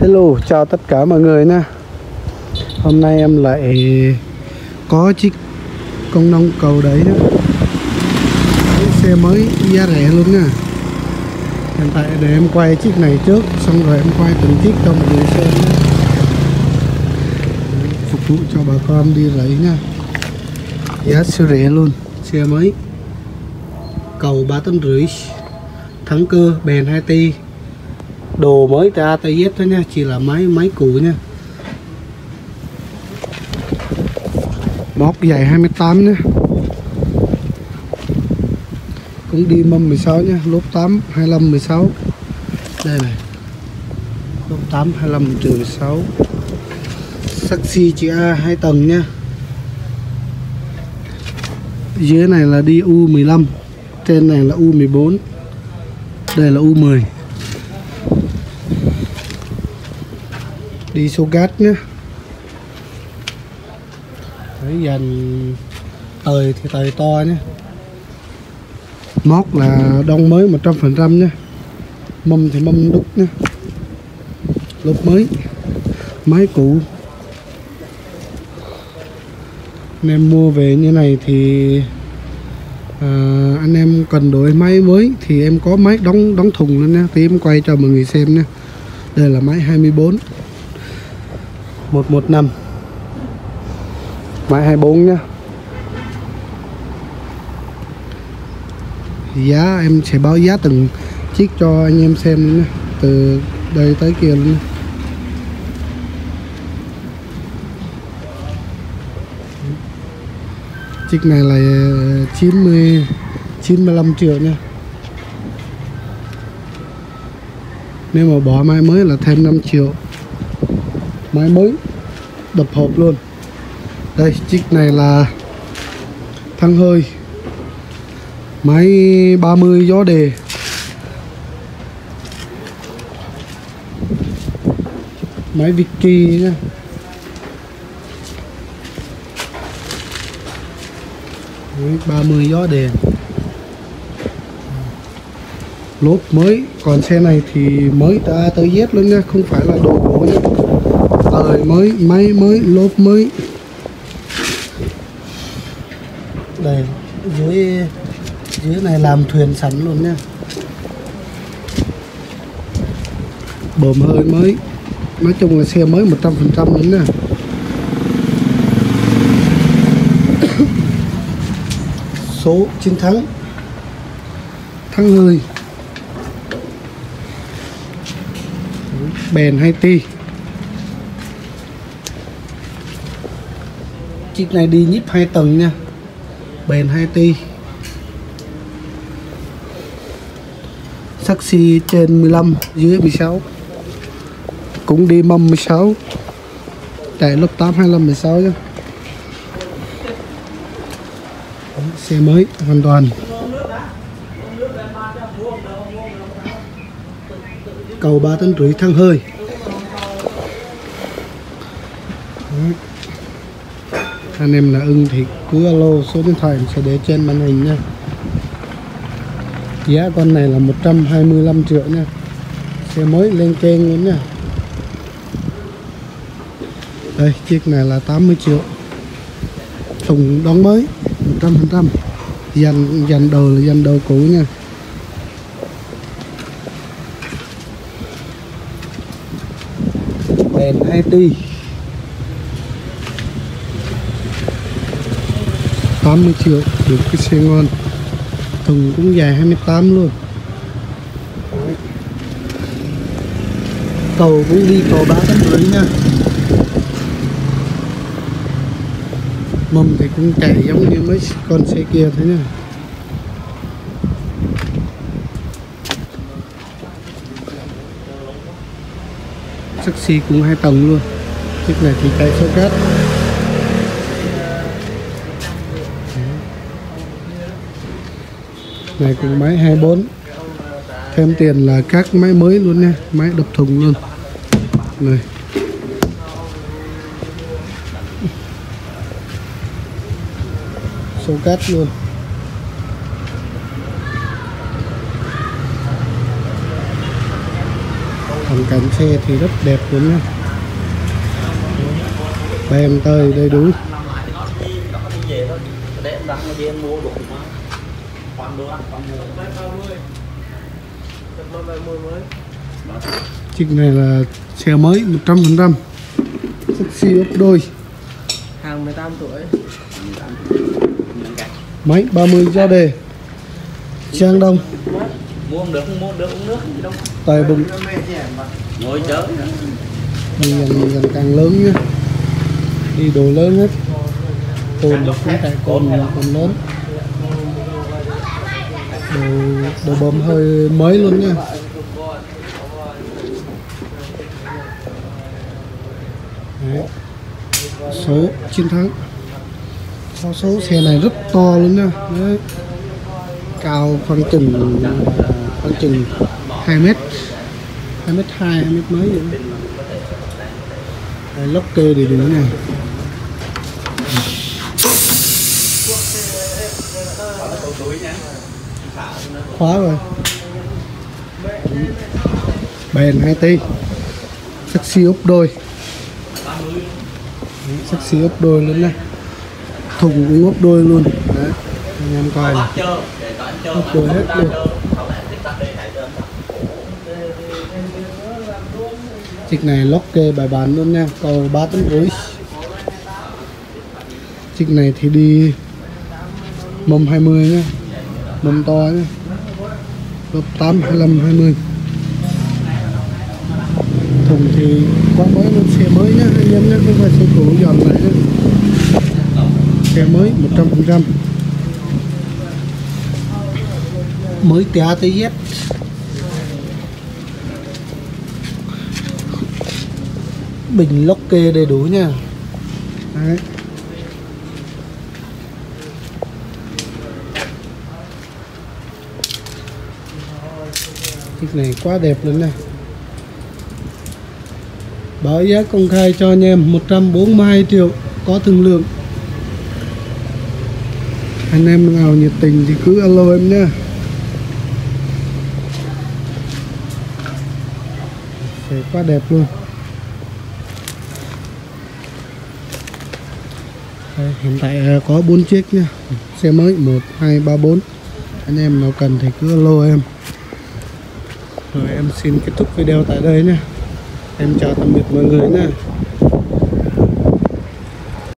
Hello, chào tất cả mọi người nha. Hôm nay em lại có chiếc công nông cầu đấy nữa Cái xe mới giá rẻ luôn nha. Hiện tại để em quay chiếc này trước Xong rồi em quay từng chiếc cho mọi người xem Phục vụ cho bà con đi rẫy nha. Giá siêu rẻ luôn. Xe mới. Cầu 3 tấn rưỡi. Thắng cơ bền 2 ti đồ mới từ tay dép Z thôi nha, chỉ là máy máy cũ nha. Móc dài 28 nha cũng đi mâm 16 nha lốp 8 25 16 đây này, lốp 8 25 trừ 16 taxi chữ A 2 tầng nha dưới này là đi U15 trên này là U14 đây là U10 đi số gắt nhé Đấy, dàn tời thì tời to nhé móc là đông mới 100% nhé mâm thì mâm đúc nhé lốp mới máy cũ. Anh em mua về như này thì à, anh em cần đổi máy mới thì em có máy đóng đóng thùng luôn nha thì em quay cho mọi người xem nha đây là máy 24 115 Máy 24 nhá. Giá em sẽ báo giá từng chiếc cho anh em xem nhé Từ đây tới kia luôn nhé. Chiếc này là 90 95 triệu nha Nếu mà bỏ máy mới là thêm 5 triệu máy mới, đập hộp luôn. Đây, chiếc này là thăng hơi. Máy 30 gió đề. Máy Vicky nhá. Máy 30 gió đề. Lốp mới, còn xe này thì mới ta tới Z luôn nha không phải là đồ cổ nha tời mới máy mới lốp mới. Đây dưới dưới này làm thuyền sẵn luôn nha bồm hơi mới. Nói chung là xe mới 100% luôn nha số chiến thắng. Thắng hơi. Bền hay chiếc này đi nhíp hai tầng nha. Bền 2 ti. Taxi trên 15 dưới 16 cũng đi mâm 16 chạy lớp 8 25 16 nhá xe mới, hoàn toàn. Cầu 3 tấn rưỡi thăng hơi. Đấy anh em là ưng thì cứ alo số điện thoại sẽ để trên màn hình nha. Giá con này là 125 triệu nha. Xe mới lên kênh luôn nha. Đây, chiếc này là 80 triệu. Thùng đóng mới 100% dàn dàn đồ là dàn đồ cũ nha. Đèn IT 80 triệu được cái xe ngon. Thùng cũng dài 28 luôn. Đấy. cầu cũng đi cầu ba tấn rưỡi nha. Mâm thì cũng chạy giống như mấy con xe kia thế nha. Taxi cũng hai tầng luôn. Chiếc này thì chạy số cát. Này cũng máy 24 thêm tiền là các máy mới luôn nha, máy đập thùng luôn. Này. Số cát luôn. Thoải hoàn cảnh xe thì rất đẹp luôn nha. Bèm tơi đầy đủ. để em đặt mà đi em mua đủ mà khoan đồ ăn mua chiếc này là xe mới 100% taxi ốp đôi. Hàng 18 tuổi. Máy 30 cho đề. Trang Đông. Mua không được không mua được uống nước gì đâu. Tài bụng. Ngồi chớ. Đi dần dần càng lớn nhá. Đi đồ lớn hết. Cồn được cũng tại cồn còn lớn đồ đồ bơm hơi mới luôn nha Đấy. số chiến thắng có số xe này rất to luôn nha Đấy. cao khoảng chừng khoảng chừng 2 mét 2 mét 2 2 mét mấy vậy. Đây, lốc kê đầy đủ này khóa rồi. Bền hai tay sexy ốp đôi. Sexy ốp đôi lớn này. Thùng cũng ốp đôi luôn. Đấy, anh em coi này. Ốp đôi hết luôn. Chiếc này lóc kê bài bán luôn nha. Cầu ba tấn rưỡi chiếc này thì đi mâm 20 nhá mâm to nhá gấp 8 25 20 thùng thì quá mới luôn, xe mới nhá. Anh em nhé không phải xe cũ dọn lại nhá. Xe mới 100% mới té tới dép bình lốc kê đầy đủ nha Đấy. Chiếc này quá đẹp luôn nè báo giá công khai cho anh em 142 triệu có thương lượng. Anh em nào nhiệt tình thì cứ alo em nhé. quá đẹp luôn. Đây, hiện tại à, có 4 chiếc nha xe mới 1 2 3 4 anh em nào cần thì cứ alo em rồi em xin kết thúc video tại đây nha. Em chào tạm biệt mọi người nha.